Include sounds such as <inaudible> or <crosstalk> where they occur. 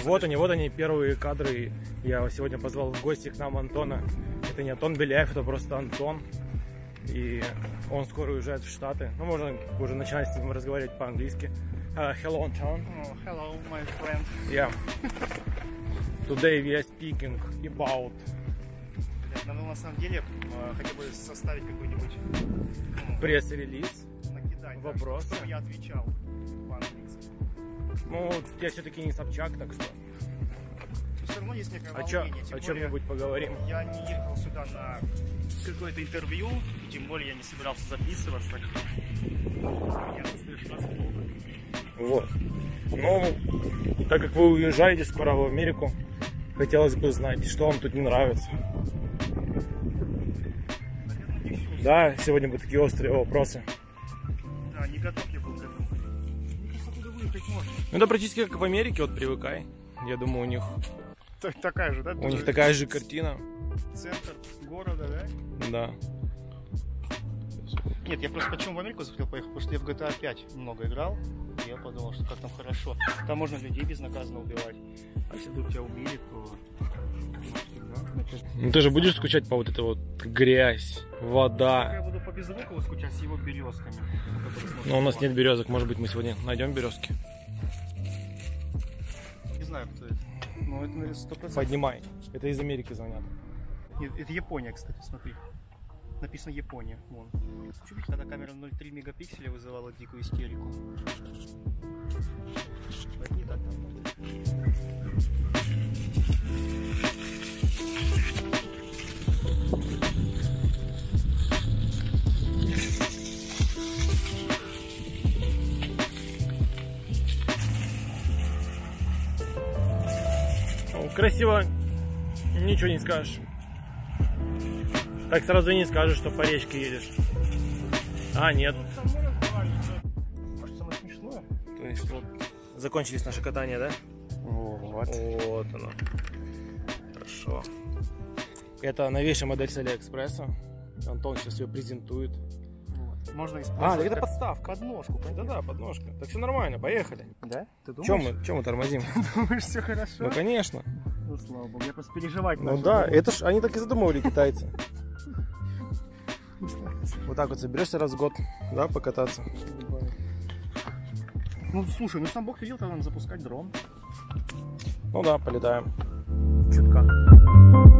<laughs> Вот они, вот они, первые кадры. Я сегодня позвал в гости к нам Антона. Это не Антон Беляев, это просто Антон. И он скоро уезжает в Штаты. Ну, можно уже начинать с ним разговаривать по-английски. Uh, hello, Anton. Oh, hello, my friend. Yeah. Today we are speaking about... Ребят, ну, на самом деле, э, хотел бы составить какой-нибудь ну, Пресс-релиз. накидать. да, Вопрос. чтобы я отвечал по-английски. Ну, я все-таки не Собчак, так что... Все равно есть некое О, чё- волнение. тем о чем-нибудь поговорим. Я не ехал сюда на какое-то интервью, тем более я не собирался записываться. Я Вот. Ну, так как вы уезжаете скоро в Америку, хотелось бы знать, что вам тут не нравится. Да, сегодня будут такие острые вопросы. Можно. Ну, это практически как в Америке, вот привыкай. Я думаю, у них, Так- Такая же, да? у них такая же картина. Центр города, да? Да. Нет, я просто почему в Америку захотел поехать, потому что я в GTA 5 много играл. И я подумал, что как там хорошо. Там можно людей безнаказанно убивать. А если вдруг тебя убили, то... ну, ты же будешь скучать по вот этой вот грязь, вода. Я буду по Безрукову скучать с его березками. Но у нас нет березок, может быть мы сегодня найдем березки. Не знаю, кто это. Ну, это, наверное, сто процентов. Поднимай. Это из Америки звонят. Нет, Это Япония, кстати, смотри. Написано Япония. Вон. Чуть когда камера 0,3 мегапикселя вызывала дикую истерику. Это не так там. Красиво, ничего не скажешь. Так сразу и не скажешь, что по речке едешь. А, нет. Может, самое смешное? То есть вот закончились наши катания, да? Вот. Вот оно. Хорошо. Это новейшая модель с Алиэкспресса. Антон сейчас ее презентует. Можно А, использовать так это как подставка. подножку. Да-да, подножка. Так все нормально, поехали. Да? Ты Чем думаешь? мы, чем мы тормозим? <laughs> Думаешь, все хорошо? Ну, конечно. Ну, слава богу, я просто переживать Ну начал. да, это ж они так и задумывали, китайцы. <laughs> Вот так вот соберешься раз в год, да, покататься. Ну, слушай, ну сам бог велел, тогда надо запускать дрон. Ну да, полетаем. Чутка.